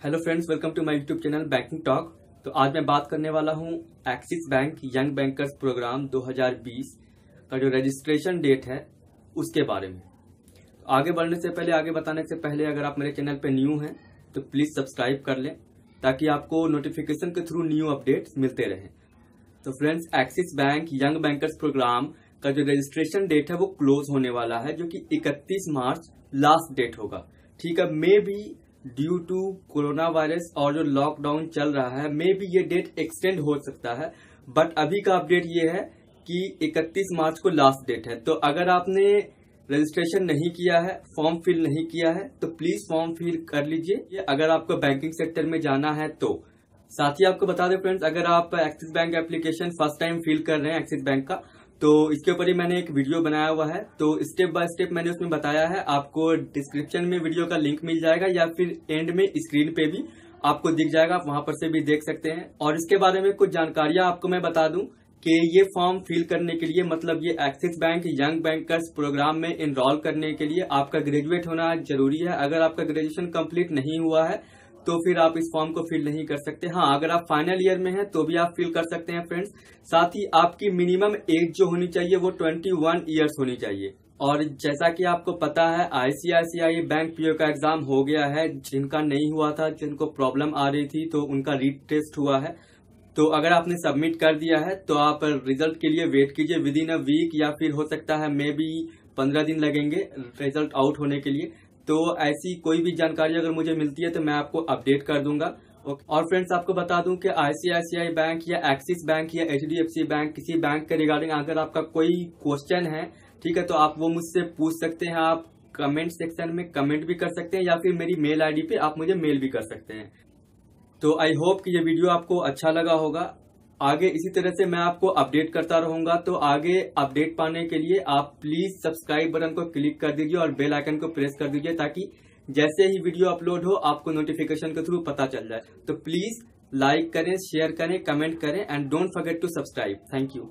Hello friends welcome to my YouTube channel banking talk तो आज मैं बात करने वाला हूँ Axis bank young bankers program 2020 का जो रजिस्ट्रेशन डेट है, उसके बारे में। आगे बढ़ने से पहले, आगे बताने से पहले अगर आप मेरे चैनल पे न्यू हैं तो प्लीज़ सब्सक्राइब कर लें, ताकि आपको नोटिफिकेशन के थ्रू न्यू अपडेट्स मिलते रहें। तो friends Axis bank young bankers program का जो रजिस्ट्रेशन डेट है, वो क्लोज होने वाला है, जो कि 31 मार्च लास्ट डेट होगा। ठीक है maybe due to corona virus और जो लॉकडाउन चल रहा है मे बी ये डेट एक्सटेंड हो सकता है बट अभी का अपडेट ये है कि 31 मार्च को लास्ट डेट है। तो अगर आपने रजिस्ट्रेशन नहीं किया है फॉर्म फिल नहीं किया है तो प्लीज़ फॉर्म फिल कर लीजिए। अगर आपको बैंकिंग सेक्टर में जाना है तो। साथ ही आपको बता दें फ्रेंड्स अगर आप Axis bank application first time fill कर रहे हैं एक्सिस बैंक का तो इसके ऊपर ही मैंने एक वीडियो बनाया हुआ है। तो स्टेप बाय स्टेप मैंने उसमें बताया है, आपको डिस्क्रिप्शन में वीडियो का लिंक मिल जाएगा या फिर एंड में स्क्रीन पे भी आपको दिख जाएगा, आप वहाँ पर से भी देख सकते हैं। और इसके बारे में कुछ जानकारियाँ आपको मैं बता दूँ कि ये फॉर्म फिल करने के लिए मतलब ये Axis bank young bankers program में इनरोल करने के लिए आपका ग्रेजुएट होना ज़रूरी है। अगर आपका ग्रेजुएशन कंप्लीट नहीं हुआ है तो फिर आप इस फॉर्म को फिल नहीं कर सकते। हाँ अगर आप फाइनल ईयर में हैं तो भी आप फिल कर सकते हैं फ्रेंड्स साथ ही आपकी मिनिमम एज जो होनी चाहिए, वो 21 इयर्स होनी चाहिए। और जैसा कि आपको पता है आईसीआईसीआई बैंक पीओ का एग्ज़ाम हो गया है। जिनका नहीं हुआ था, जिनको प्रॉब्लम आ रही थी तो उनका रीटेस्ट हुआ है। तो अगर आपने सबमिट कर दिया है तो आप रिज़ल्ट के लिए वेट कीजिए विद इन अ वीक या फिर हो सकता है मे बी पंद्रह दिन लगेंगे रिज़ल्ट आउट होने के लिए। तो ऐसी कोई भी जानकारी अगर मुझे मिलती है तो मैं आपको अपडेट कर दूँगा। और फ्रेंड्स आपको बता दूँ कि आईसीआईसीआई बैंक या एक्सिस बैंक या एचडीएफसी बैंक किसी बैंक के रिगार्डिंग अगर आपका कोई क्वेश्चन है, ठीक है तो आप वो मुझसे पूछ सकते हैं। आप कमेंट सेक्शन में कमेंट भी कर सकते हैं, या फिर मेरी मेल आईडी पे आप मुझे मेल भी कर सकते हैं। तो आई होप कि ये वीडियो आपको अच्छा लगा होगा। आगे इसी तरह से मैं आपको अपडेट करता रहूँगा तो आगे अपडेट पाने के लिए आप प्लीज़ सब्सक्राइब बटन को क्लिक कर दीजिए और बेल आइकन को प्रेस कर दीजिए ताकि जैसे ही वीडियो अपलोड हो आपको नोटिफिकेशन के थ्रू पता चल जाए। तो प्लीज़ लाइक करें शेयर करें कमेंट करें and don't forget to subscribe thank you